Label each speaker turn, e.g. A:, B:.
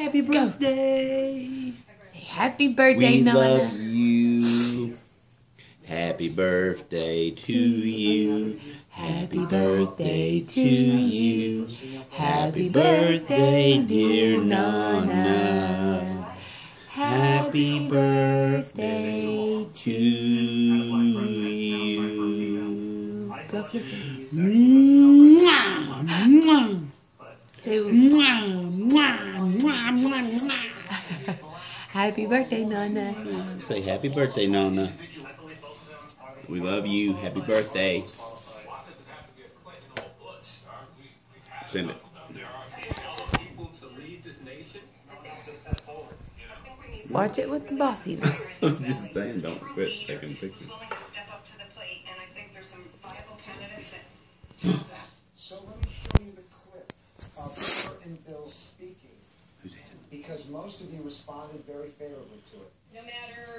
A: Happy birthday.
B: Happy birthday,
A: We
B: Nana.
A: love you. Happy birthday to you. Happy birthday to you. Happy birthday, dear Nana. Happy birthday to you.
B: Go.
A: Mwah, mwah, mwah, mwah, mwah, mwah, mwah.
B: Happy birthday, Nana.
A: Say happy birthday, Nana. We love you. Happy birthday. Send it.
B: Watch it with the bossy.
A: I'm just saying, don't quit taking pictures.
C: willing to step up to the plate, and I think there's some viable candidates that.
D: So let me show you the clip of her and Bill speaking,
A: Who's that?
D: Because most of you responded very favorably to it.
C: No matter